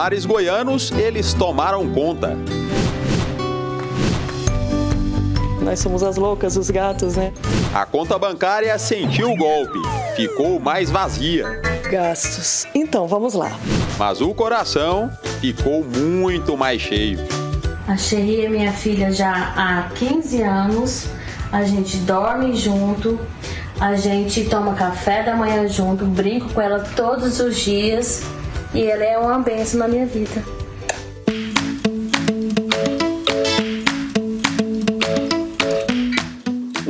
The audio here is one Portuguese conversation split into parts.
Nos lares goianos, eles tomaram conta. Nós somos as loucas, os gatos, né? A conta bancária sentiu o golpe, ficou mais vazia. Gastos. Então, vamos lá. Mas o coração ficou muito mais cheio. A Sherry é minha filha já há 15 anos. A gente dorme junto, a gente toma café da manhã junto, brinco com ela todos os dias e ela é uma bênção na minha vida.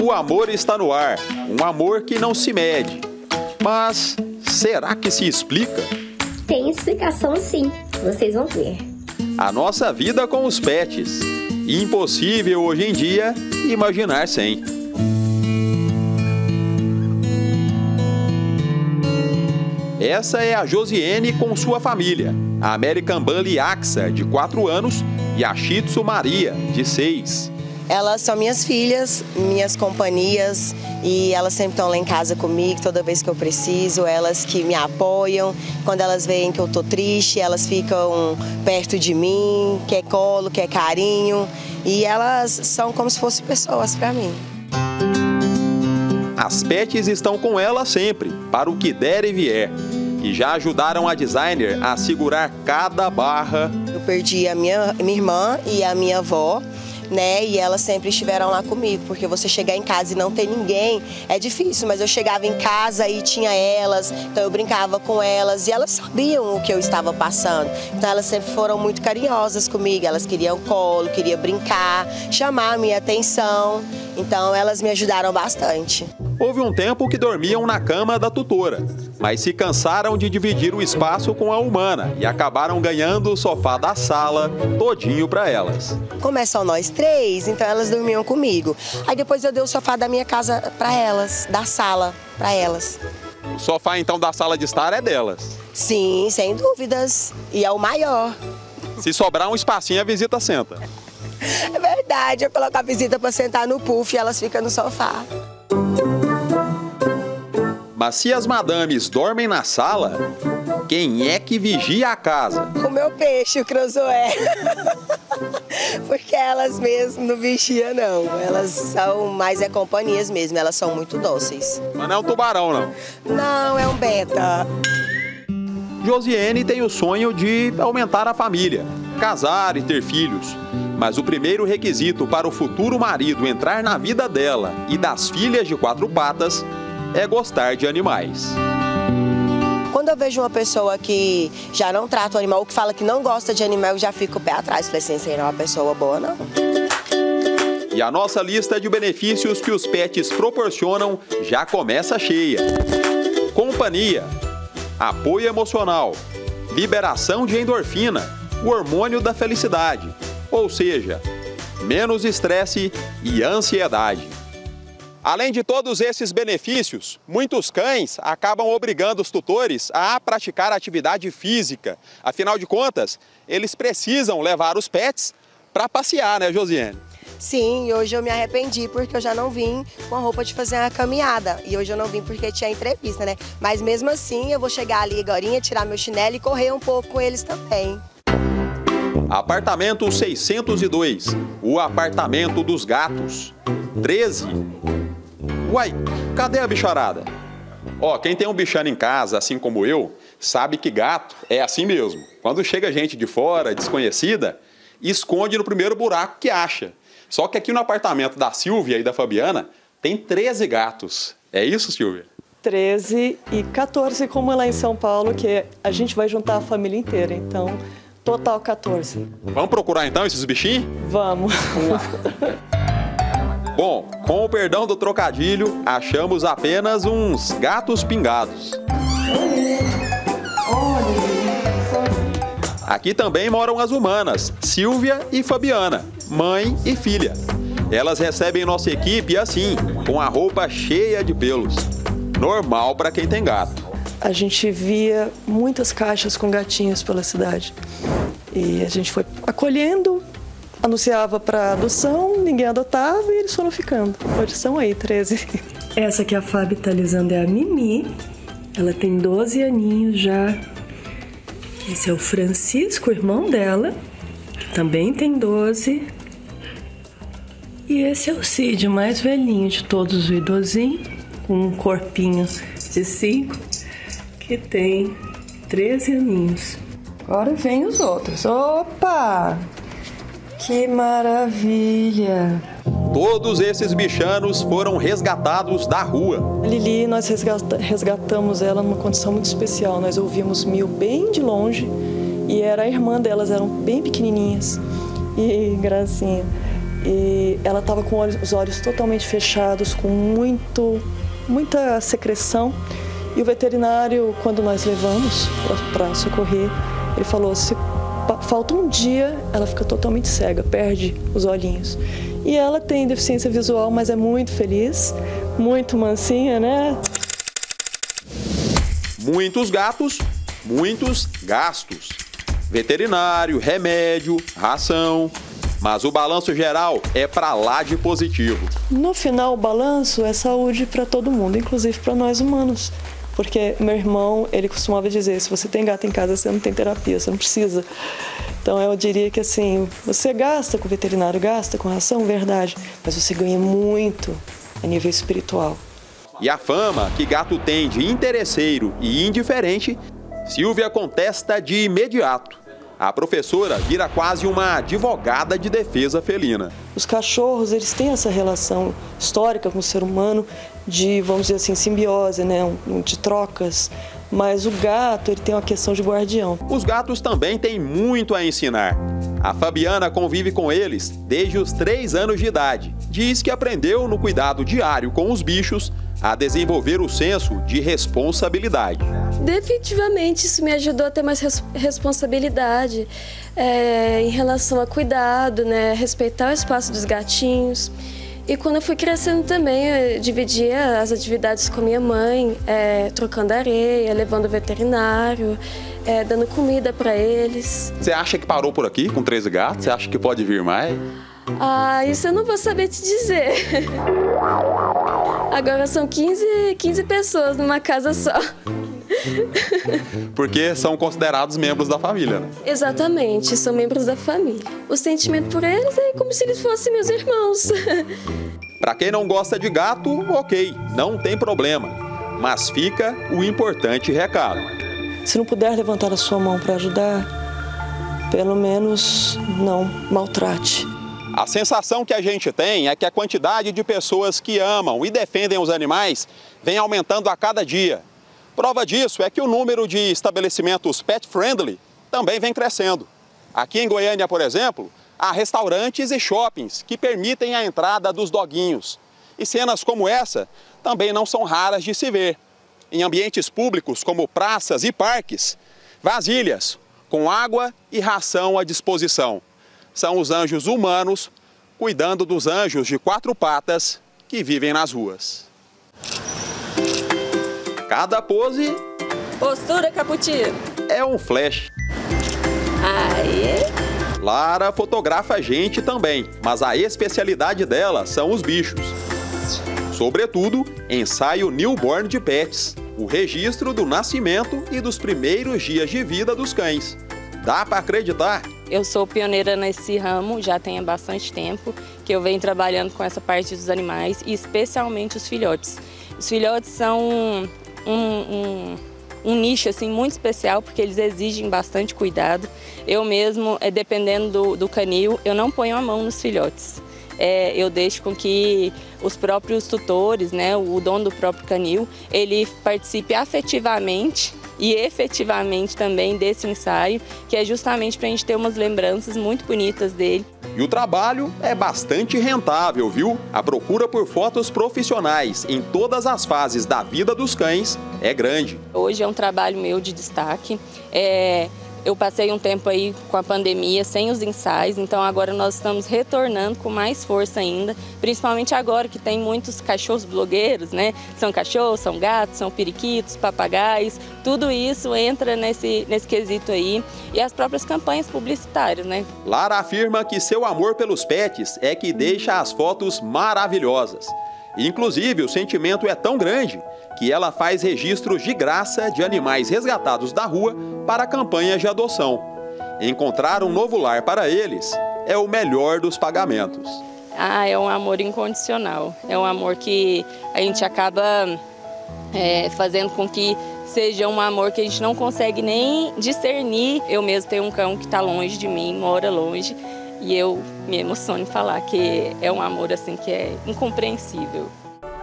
O amor está no ar, um amor que não se mede. Mas será que se explica? Tem explicação sim, vocês vão ver. A nossa vida com os pets. Impossível hoje em dia imaginar sem. Essa é a Josiane com sua família, a American Bully Axa, de 4 anos, e a Shih Tzu Maria, de 6. Elas são minhas filhas, minhas companhias e elas sempre estão lá em casa comigo toda vez que eu preciso. Elas que me apoiam. Quando elas veem que eu tô triste, elas ficam perto de mim, quer colo, quer carinho. E elas são como se fossem pessoas para mim. As pets estão com ela sempre, para o que der e vier. E já ajudaram a designer a segurar cada barra. Eu perdi a minha, minha irmã e a minha avó né? E elas sempre estiveram lá comigo, porque você chegar em casa e não ter ninguém é difícil, mas eu chegava em casa e tinha elas, então eu brincava com elas e elas sabiam o que eu estava passando. Então elas sempre foram muito carinhosas comigo, elas queriam colo, queriam brincar, chamar a minha atenção. Então elas me ajudaram bastante. Houve um tempo que dormiam na cama da tutora, mas se cansaram de dividir o espaço com a humana e acabaram ganhando o sofá da sala todinho para elas. Começam nós três, então elas dormiam comigo. Aí depois eu dei o sofá da minha casa para elas, da sala para elas. O sofá então da sala de estar é delas? Sim, sem dúvidas. E é o maior. Se sobrar um espacinho, a visita senta. É verdade, eu coloco a visita para sentar no puff e elas ficam no sofá. Mas se as madames dormem na sala, quem é que vigia a casa? O meu peixe, o Cruzoé. Porque elas mesmo não vigiam, não. Elas são mais é companhias mesmo, elas são muito dóceis. Mas não é um tubarão, não? Não, é um beta. Josiane tem o sonho de aumentar a família, casar e ter filhos. Mas o primeiro requisito para o futuro marido entrar na vida dela e das filhas de quatro patas é gostar de animais. Quando eu vejo uma pessoa que já não trata o animal, ou que fala que não gosta de animal, eu já fico o pé atrás. Falei assim, é uma pessoa boa, não. E a nossa lista de benefícios que os pets proporcionam já começa cheia. Companhia, apoio emocional, liberação de endorfina, o hormônio da felicidade, ou seja, menos estresse e ansiedade. Além de todos esses benefícios, muitos cães acabam obrigando os tutores a praticar atividade física. Afinal de contas, eles precisam levar os pets para passear, né, Josiane? Sim, hoje eu me arrependi porque eu já não vim com a roupa de fazer uma caminhada. E hoje eu não vim porque tinha entrevista, né? Mas mesmo assim, eu vou chegar ali agora, tirar meu chinelo e correr um pouco com eles também. Apartamento 602, o apartamento dos gatos. 13 Uai, cadê a bicharada? Ó, quem tem um bichano em casa, assim como eu, sabe que gato é assim mesmo. Quando chega gente de fora, desconhecida, esconde no primeiro buraco que acha. Só que aqui no apartamento da Silvia e da Fabiana tem 13 gatos. É isso, Silvia? 13 e 14 como é lá em São Paulo, que a gente vai juntar a família inteira. Então, total 14. Vamos procurar então esses bichinhos? Vamos. Bom, com o perdão do trocadilho, achamos apenas uns gatos pingados. Aqui também moram as humanas, Silvia e Fabiana, mãe e filha. Elas recebem nossa equipe assim, com a roupa cheia de pelos. Normal para quem tem gato. A gente via muitas caixas com gatinhos pela cidade. E a gente foi acolhendo, anunciava para adoção, ninguém adotava e eles foram ficando. Hoje são aí 13. Essa que a Fábio tá alisando é a Mimi. Ela tem 12 aninhos já. Esse é o Francisco, irmão dela, que também tem 12. E esse é o Cid, o mais velhinho de todos, o idosinho, com um corpinho de 5, que tem 13 aninhos. Agora vem os outros. Opa! Que maravilha! Todos esses bichanos foram resgatados da rua. A Lili, nós resgatamos ela numa condição muito especial. Nós ouvimos Mil bem de longe e era a irmã delas, eram bem pequenininhas. E gracinha. E ela estava com os olhos totalmente fechados, com muito, muita secreção. E o veterinário, quando nós levamos para socorrer, ele falou: se falta um dia, ela fica totalmente cega, perde os olhinhos. E ela tem deficiência visual, mas é muito feliz, muito mansinha, né? Muitos gatos, muitos gastos. Veterinário, remédio, ração. Mas o balanço geral é para lá de positivo. No final, o balanço é saúde para todo mundo, inclusive para nós humanos. Porque meu irmão, ele costumava dizer, se você tem gato em casa, você não tem terapia, você não precisa. Então eu diria que assim, você gasta com o veterinário, gasta com ração, verdade, mas você ganha muito a nível espiritual. E a fama que gato tem de interesseiro e indiferente, Silvia contesta de imediato a professora vira quase uma advogada de defesa felina. Os cachorros, eles têm essa relação histórica com o ser humano de, vamos dizer assim, simbiose, né, de trocas, mas o gato, ele tem uma questão de guardião. Os gatos também têm muito a ensinar. A Fabiana convive com eles desde os 3 anos de idade. Diz que aprendeu no cuidado diário com os bichos a desenvolver o senso de responsabilidade. Definitivamente isso me ajudou a ter mais res responsabilidade é, em relação a cuidado, né, respeitar o espaço dos gatinhos. E quando eu fui crescendo também, eu dividia as atividades com minha mãe, é, trocando areia, levando o veterinário, é, dando comida para eles. Você acha que parou por aqui com 13 gatos? Você acha que pode vir mais? Ah, isso eu não vou saber te dizer. Agora são 15, 15 pessoas numa casa só. Porque são considerados membros da família, né? Exatamente, são membros da família. O sentimento por eles é como se eles fossem meus irmãos. Para quem não gosta de gato, ok, não tem problema. Mas fica o importante recado. Se não puder levantar a sua mão para ajudar, pelo menos não maltrate. A sensação que a gente tem é que a quantidade de pessoas que amam e defendem os animais vem aumentando a cada dia. Prova disso é que o número de estabelecimentos pet friendly também vem crescendo. Aqui em Goiânia, por exemplo, há restaurantes e shoppings que permitem a entrada dos doguinhos. E cenas como essa também não são raras de se ver. Em ambientes públicos como praças e parques, vasilhas com água e ração à disposição são os anjos humanos cuidando dos anjos de quatro patas que vivem nas ruas. Cada pose. Postura caputino. É um flash. Aí. Lara fotografa a gente também, mas a especialidade dela são os bichos. Sobretudo, ensaio newborn de pets, o registro do nascimento e dos primeiros dias de vida dos cães. Dá para acreditar? Eu sou pioneira nesse ramo, já tem bastante tempo que eu venho trabalhando com essa parte dos animais e especialmente os filhotes. Os filhotes são um, um, um nicho assim muito especial porque eles exigem bastante cuidado. Eu mesmo, é, dependendo do, do canil, eu não ponho a mão nos filhotes. É, eu deixo com que os próprios tutores, né, o dono do próprio canil, ele participe afetivamente e efetivamente também desse ensaio, que é justamente para a gente ter umas lembranças muito bonitas dele. E o trabalho é bastante rentável, viu? A procura por fotos profissionais em todas as fases da vida dos cães é grande. Hoje é um trabalho meu de destaque. É, eu passei um tempo aí com a pandemia sem os ensaios, então agora nós estamos retornando com mais força ainda, principalmente agora que tem muitos cachorros blogueiros, né? São cachorros, são gatos, são periquitos, papagaios, tudo isso entra nesse, nesse quesito aí e as próprias campanhas publicitárias, né? Lara afirma que seu amor pelos pets é que deixa as fotos maravilhosas. Inclusive, o sentimento é tão grande que ela faz registros de graça de animais resgatados da rua para campanhas de adoção. Encontrar um novo lar para eles é o melhor dos pagamentos. Ah, é um amor incondicional. É um amor que a gente acaba é, fazendo com que seja um amor que a gente não consegue nem discernir. Eu mesmo tenho um cão que está longe de mim, mora longe, e eu me emociono em falar que é um amor assim que é incompreensível.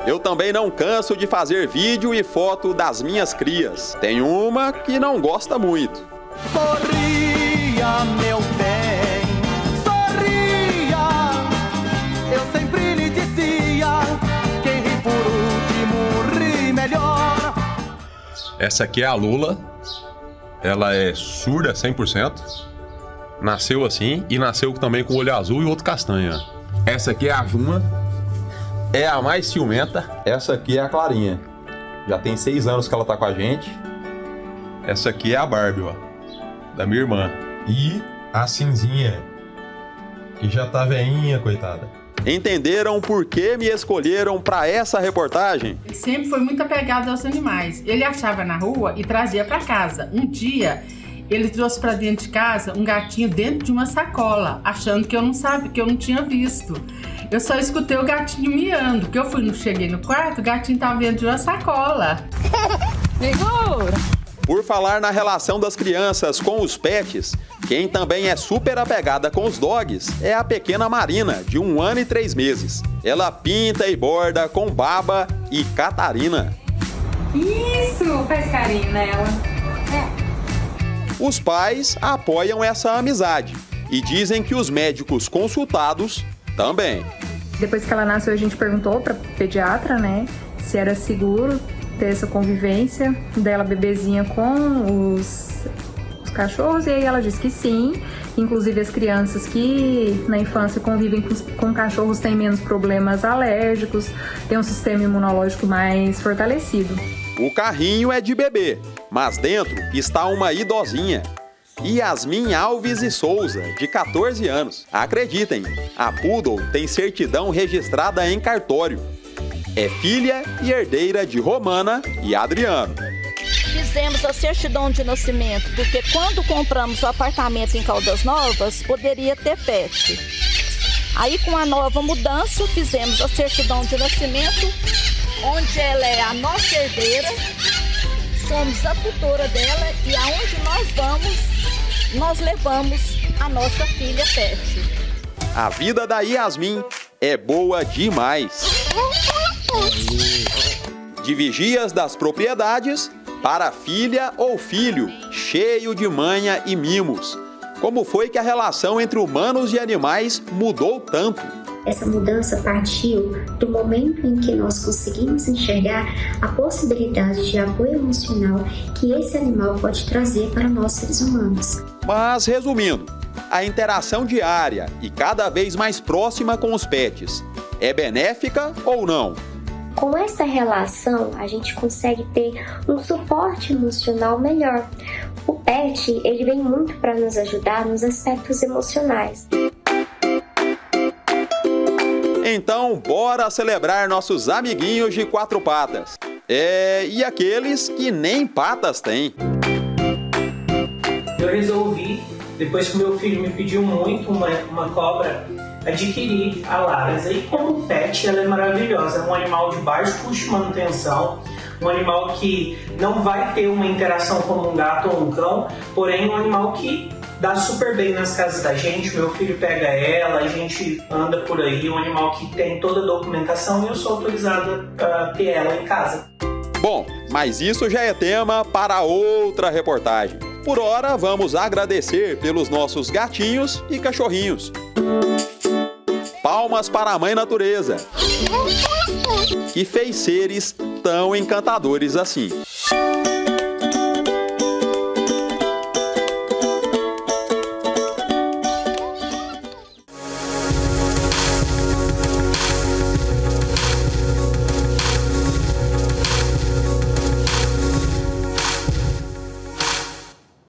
Eu também não canso de fazer vídeo e foto das minhas crias. Tem uma que não gosta muito. Sorria, meu bem, sorria. Eu sempre lhe dizia: quem ri por último ri melhor. Essa aqui é a Lula. Ela é surda 100%. Nasceu assim e nasceu também com o olho azul e outro castanha. Essa aqui é a Juma. É a mais ciumenta. Essa aqui é a Clarinha. Já tem seis anos que ela tá com a gente. Essa aqui é a Barbie, ó. Da minha irmã. E a Cinzinha. Que já tá veinha, coitada. Entenderam por que me escolheram para essa reportagem? Ele sempre foi muito apegado aos animais. Ele achava na rua e trazia para casa. Um dia, ele trouxe para dentro de casa um gatinho dentro de uma sacola, achando que eu não sabia, que eu não tinha visto. Eu só escutei o gatinho miando, que eu fui, cheguei no quarto, o gatinho estava dentro de uma sacola. Por falar na relação das crianças com os pets, quem também é super apegada com os dogs é a pequena Marina, de um ano e três meses. Ela pinta e borda com Baba e Catarina. Isso! Faz carinho nela. Os pais apoiam essa amizade e dizem que os médicos consultados também. Depois que ela nasceu, a gente perguntou para pediatra, né, se era seguro ter essa convivência dela bebezinha com os, os cachorros e aí ela disse que sim. Inclusive as crianças que na infância convivem com, com cachorros têm menos problemas alérgicos, têm um sistema imunológico mais fortalecido. O carrinho é de bebê, mas dentro está uma idosinha. Yasmin Alves e Souza, de 14 anos. Acreditem, a Poodle tem certidão registrada em cartório. É filha e herdeira de Romana e Adriano. Fizemos a certidão de nascimento, porque quando compramos o apartamento em Caldas Novas, poderia ter pet. Aí, com a nova mudança, fizemos a certidão de nascimento, onde ela é a nossa herdeira, somos a tutora dela e aonde nós vamos, nós levamos a nossa filha pet. A vida da Yasmin é boa demais. De vigias das propriedades para filha ou filho, cheio de manha e mimos. Como foi que a relação entre humanos e animais mudou tanto? Essa mudança partiu do momento em que nós conseguimos enxergar a possibilidade de apoio emocional que esse animal pode trazer para nós seres humanos. Mas, resumindo, a interação diária e cada vez mais próxima com os pets é benéfica ou não? Com essa relação, a gente consegue ter um suporte emocional melhor. O pet, ele vem muito para nos ajudar nos aspectos emocionais. Então, bora celebrar nossos amiguinhos de quatro patas. É, e aqueles que nem patas têm. Eu resolvi, depois que meu filho me pediu muito uma, uma cobra, adquirir a Larissa. E como pet, ela é maravilhosa. É um animal de baixo custo de manutenção, um animal que não vai ter uma interação como um gato ou um cão, porém um animal que dá super bem nas casas da gente. Meu filho pega ela, a gente anda por aí, um animal que tem toda a documentação e eu sou autorizada a ter ela em casa. Bom, mas isso já é tema para outra reportagem. Por hora, vamos agradecer pelos nossos gatinhos e cachorrinhos. Palmas para a Mãe Natureza, que fez seres tão encantadores assim.